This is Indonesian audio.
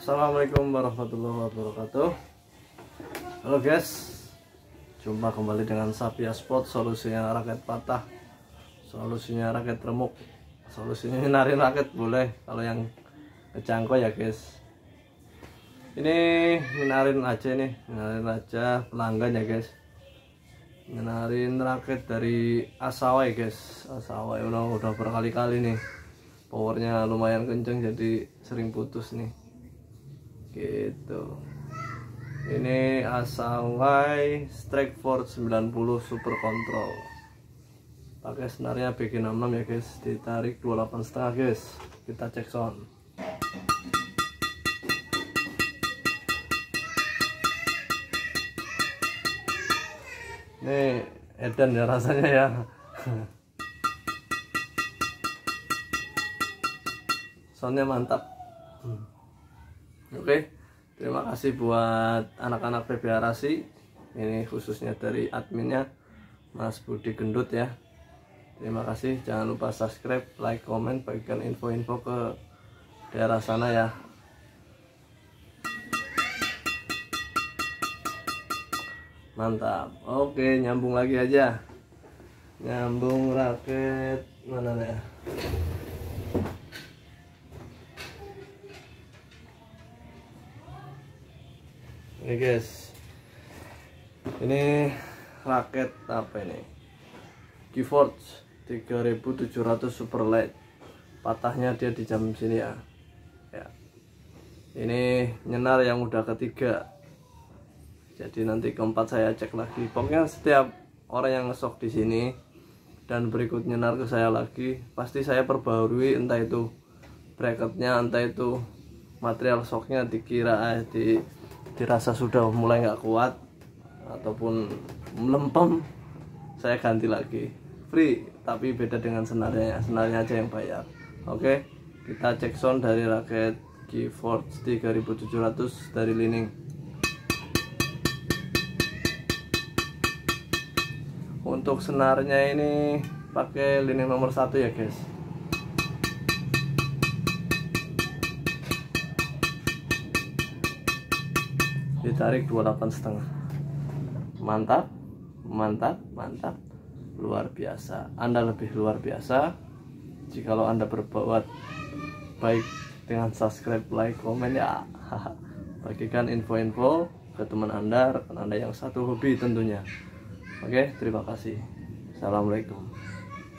Assalamualaikum warahmatullahi wabarakatuh. Halo guys. Jumpa kembali dengan Sapia Sport Solusinya raket patah Solusinya raket remuk Solusinya narin raket boleh. Kalau yang kecangkau ya guys. Ini minarin aja nih Minarin aja pelanggan ya guys. Minarin raket dari Asawai guys. Asawai udah, udah berkali-kali nih. Powernya lumayan kenceng jadi sering putus nih gitu. Ini Asawai Strike Force 90 Super Control. Pakai senarnya BG66 ya guys. Ditarik 28 setengah guys. Kita cek sound. Ini edan ya rasanya ya. Soundnya mantap Oke, terima kasih buat anak-anak PB Arasi. Ini khususnya dari adminnya Mas Budi Gendut ya. Terima kasih. Jangan lupa subscribe, like, komen, bagikan info-info ke daerah sana ya. Mantap. Oke, nyambung lagi aja. Nyambung raket mana ya? Ini guys. Ini raket apa ini? Geforge 3700 super light. Patahnya dia di jam sini ya. Ya. Ini nyenar yang udah ketiga. Jadi nanti keempat saya cek lagi. Pokoknya setiap orang yang ngesok di sini dan berikut nyenar ke saya lagi pasti saya perbarui entah itu bracketnya entah itu material soknya dikira eh, di dirasa sudah mulai nggak kuat ataupun melempem saya ganti lagi. Free tapi beda dengan senarnya. Senarnya aja yang bayar. Oke kita cek sound dari raket Geforce 3700 dari Lining. Untuk senarnya ini pakai Lining nomor satu ya guys ditarik 28 setengah. Mantap mantap mantap. Luar biasa. Anda lebih luar biasa jikalau anda berbuat baik dengan subscribe like komen ya. Bagikan info-info ke teman anda rekan anda yang satu hobi tentunya. Oke terima kasih. Assalamualaikum